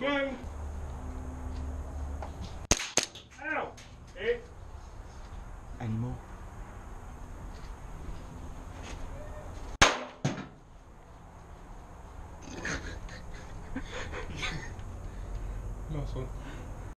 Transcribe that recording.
Swing. Ow. Hey. Any more? nice one.